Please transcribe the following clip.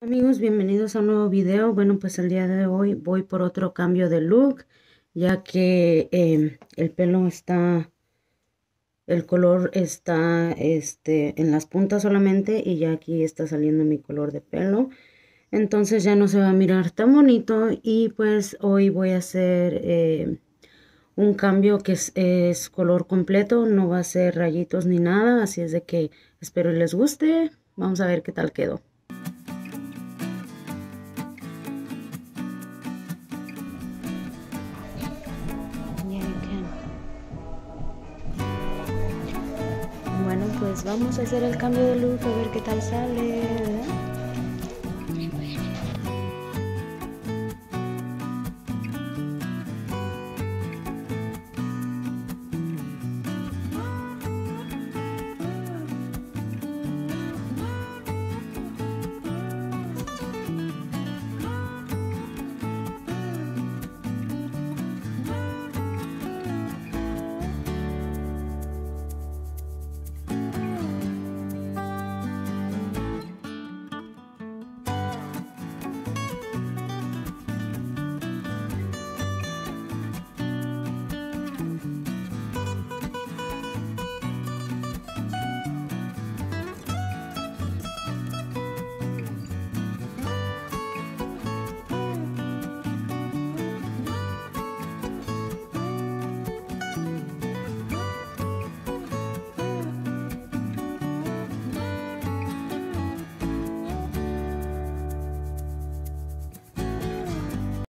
Amigos, bienvenidos a un nuevo video. Bueno, pues el día de hoy voy por otro cambio de look, ya que em, el pelo está, el color está este, en las puntas solamente y ya aquí está saliendo mi color de pelo. Entonces ya no se va a mirar tan bonito y pues hoy voy a hacer em, un cambio que es, es color completo, no va a ser rayitos ni nada, así es de que espero les guste. Vamos a ver qué tal quedó. Pues vamos a hacer el cambio de luz a ver qué tal sale.